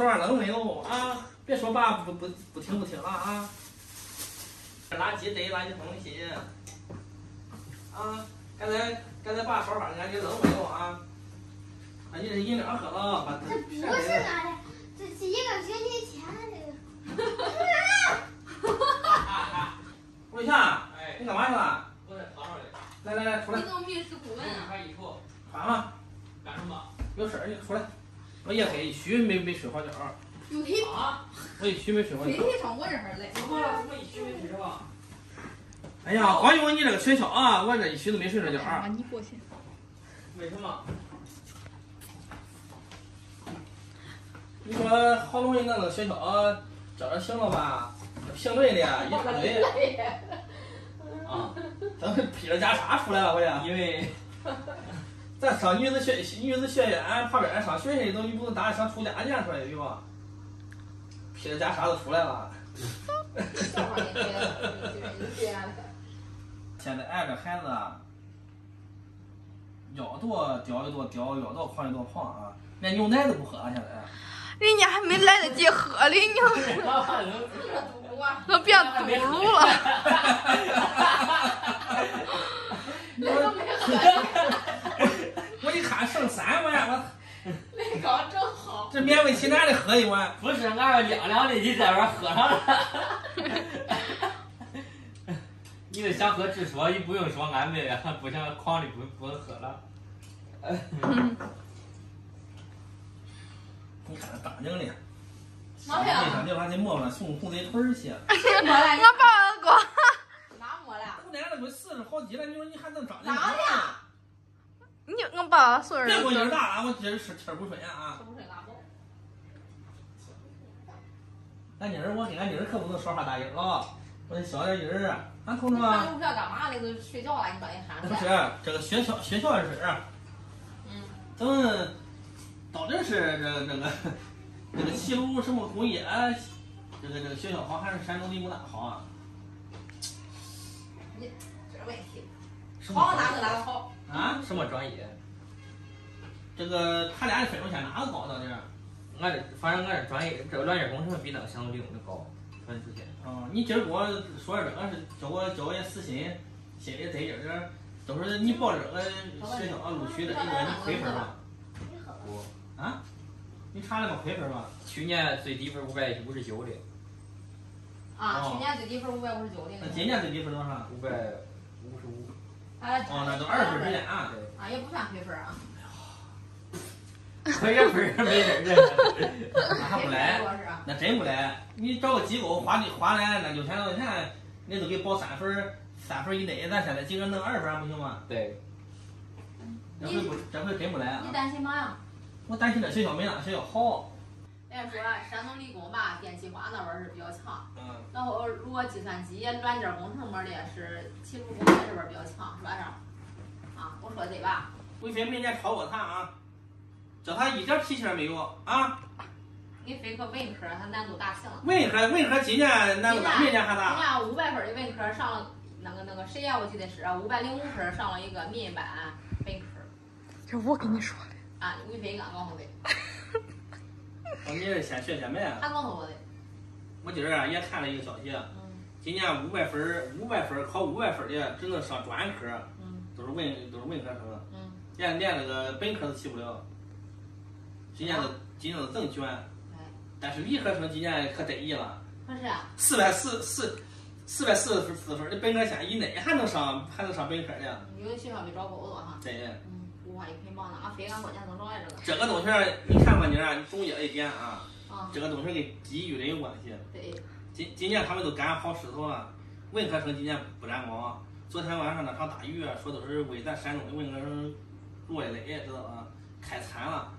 说话能没有啊！别说爸不不不听不听了啊！垃圾堆垃圾桶里去。啊，刚才刚才爸说话，俺就扔没有啊！啊，你这饮料喝了，把这不是俺的，这是一个星期前的。陆强，哎，你干嘛去了？我在床上嘞。来来来，出来你，怎么密室顾问啊？穿衣服，干什么？有事儿你出来。我夜黑一宿没没睡好觉，有黑啊？我一宿没睡好觉。黑黑上我这儿来。怎么了？怎么一宿没睡着？哎呀，光有你这个学校啊，我这一宿都没睡着觉。啊，你过去。为什么？你说好容易弄个学校，这行了吧？评论的一大堆，啊，咱们披着袈裟出来了，我呀。因为咱上女子学女子学院旁边上学去，都一不能打想出家去出来的有吧？披着袈裟都出来了。现在俺这孩子啊，要多叼一多叼，要多狂一多狂啊，连牛奶都不喝了。现在人家还没来得及喝哩，你 都变嘟噜了。我一看剩三碗，我那刚正好。这勉为其难的喝一碗。不是俺凉凉的，你在这喝上了。你得想喝直说，你不用说安慰啊，不想狂的不不能喝了。你看这大娘的，妈呀！为啥就把那磨了孙悟空的腿去？没了，我爸给我哪没了？姑娘那都四十好几了，你说你还能长哪呢？你我爸岁别给我数劲大啊！我今儿是气儿不顺啊！是不是哪没？俺妮儿，我跟俺妮儿可不能说话大音啊，我得小点音儿。俺同志你们，上学干嘛呢？都睡觉了，你把人喊不是。这个学校学校的事儿，嗯，咱们到底是这个这个这个齐鲁什么工业，这个这个学校好还是山东理工大好啊？你这是问题。好哪个哪个好？啊？什么专业？这个他俩的分数线哪个高到底儿？俺这反正俺这专业，这个软件工程比那个相对利用的高，分数线。哦，你今儿给我说这个是叫我叫我也私心，心里得劲儿。都是你报这个学校录取的，一个你亏分吧？不啊？你查了吗？亏分吗？去年最低分五百五十九的，啊，去年最低分五百五十九的。那今年最低分多少？五百五十五。啊，哦，那都二十分之间啊。对，啊，也不算亏分啊。分儿没人认。那还不来？那真不来。你找个机构花的花来那六千多块钱，你都给报三分儿，三分以内，咱现在今个弄二分儿不行吗？对，这回不，这回真不来啊你！担心嘛呀？我担心这学校没那学校好。人家说山东理工吧，电气化那边是比较强，嗯。然后如果计算机、软件工程么的是齐鲁工业这边比较强，是吧？这啊，我说的对吧？魏飞明年超过他啊，叫他一点脾气也没有啊！你非科文科他难度大行了。文科文科今年难度大，明年还今大。年五百分的文科上了那个那个谁呀？我记得是五百零五分上了一个民办本科。这我跟你说的，啊，魏飞刚告诉的，我你是先学先卖啊！他告诉我的。我今儿啊也看了一个消息，嗯今年五百分五百分考五百分的只能上专科，嗯都是文都是文科生，嗯，连连那个本科都起不了。今年都今年都增卷，但是理科生今年可得意了，可是啊，四百四四四百四十四分的本科线以内还能上还能上本科呢。有的学校没招够多哈。对，嗯，五花一捆绑的，俺非俺国家能找来这个。这个东西你看吧，你啊，你总结一点啊，啊，这个东西跟机遇的有关系。对，今今年他们都赶好势头了，文科生今年不沾光。昨天晚上那场大雨啊，说都是为咱山东的文科生落的泪，知道吧？太惨了。